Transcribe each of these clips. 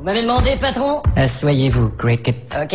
Vous m'avez demandé, patron Asseyez-vous, Cricket. Ok.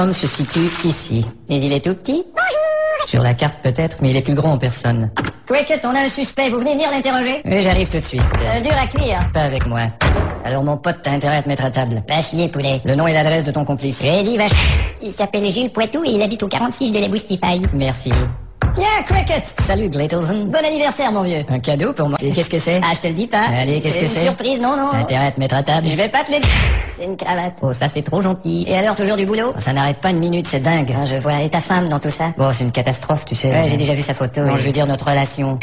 pour désarmer une bombe nucléaire qui va péter dans 10 secondes. Il y a 450 petits fils de couleur et il faut couper le bon. D'accord, pas de question. Vous pouvez répéter la dernière chose que vous avez dit J'ai dit pas de question. C'est bien ce que j'avais entendu. Alors voyez-vous, notre homme se situe ici. Mais il est tout petit Sur la carte peut-être, mais il est plus grand en personne. Cricket, on a un suspect, vous venez venir l'interroger Oui, j'arrive tout de suite. euh, Dur à cuire. Pas avec moi. Alors mon pote, t'as intérêt à te mettre à table. Va chier, poulet. Le nom et l'adresse de ton complice. J'ai dit. Il s'appelle Gilles Poitou et il habite au 46 de la Boustify. Merci. Tiens, Cricket Salut Glittleson. Bon anniversaire, mon vieux. Un cadeau pour moi. Et qu'est-ce que c'est? Ah, je te le dis pas. Allez, qu'est-ce que c'est? surprise, non, non. T'as intérêt à te mettre à table. Je vais pas te le C'est une cravate. Oh, ça c'est trop gentil. Et alors, toujours du boulot? Ça n'arrête pas une minute, c'est dingue. Ah, Je vois. Et ta femme dans tout ça? Bon, c'est une catastrophe, tu sais. Ouais, j'ai déjà vu sa photo. Non, oui. je veux dire notre relation.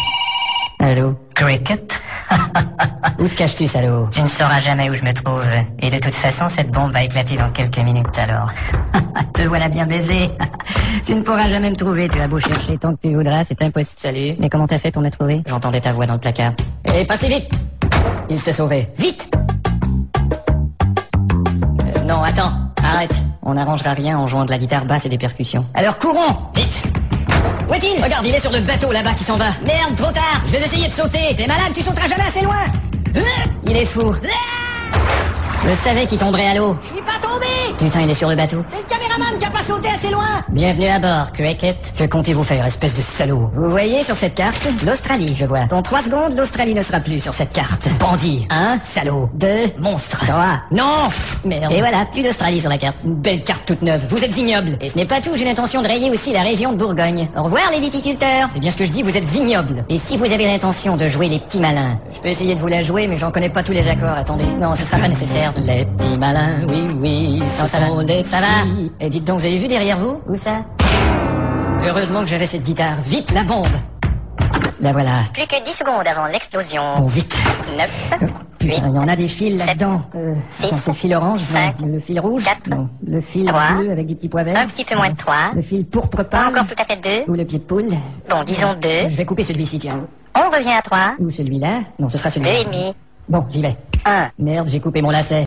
Allô? Cricket? Où te caches-tu, salaud Tu ne sauras jamais où je me trouve. Et de toute façon, cette bombe va éclater dans quelques minutes alors. Te voilà bien baisé. tu ne pourras jamais me trouver, tu as beau chercher tant que tu voudras, c'est impossible. Salut. Mais comment t'as fait pour me trouver J'entendais ta voix dans le placard. Et passez vite Il s'est sauvé. Vite Euh, non, attends, arrête. On n'arrangera rien en jouant de la guitare basse et des percussions. Alors courons Vite Où est-il Regarde, il est sur le bateau là-bas qui s'en va. Merde, trop tard Je vais essayer de sauter. T'es malade, tu sauteras jamais assez loin Il est fou. Je savais qu'il tomberait à l'eau. Je suis pas tombé Putain, il est sur le bateau. C'est le caméraman qui a pas sauté assez loin Bienvenue à bord, Cricket. Que comptez-vous faire, espèce de salaud? Vous voyez sur cette carte? L'Australie, je vois. Dans trois secondes, l'Australie ne sera plus sur cette carte. Bandit Un, salaud. Deux, monstre. Trois. Non Merde. Et voilà, plus d'Australie sur la carte. Une belle carte toute neuve, vous êtes ignoble Et ce n'est pas tout, j'ai l'intention de rayer aussi la région de Bourgogne. Au revoir les viticulteurs C'est bien ce que je dis, vous êtes vignoble. Et si vous avez l'intention de jouer les petits malins? Je peux essayer de vous la jouer, mais j'en connais pas tous les accords, attendez. Non, ce sera pas nécessaire. Les petits malins, oui, oui, ce ça va. sont les Ça va. Et dites donc, vous avez vu derrière vous Où ça? Heureusement que j'avais cette guitare. Vite, la bombe La voilà. Plus que 10 secondes avant l'explosion. Bon, vite. 9, Putain, il y en a des fils là-dedans. Euh, six, attends, c'est le fil orange, cinq, non. Le fil rouge, quatre, non. Le fil trois, bleu avec des petits pois verts. un petit peu moins de 3. Le fil pourpre Pas pâle. encore tout à fait 2. Ou le pied de poule. Bon, disons 2. Je vais couper celui-ci, tiens. On revient à 3. Ou celui-là. Non, ce sera 2 celui-là. et demi. Bon, j'y vais. 1. Merde, j'ai coupé mon lacet.